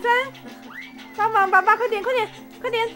三，帮忙爸爸，快点快点快点。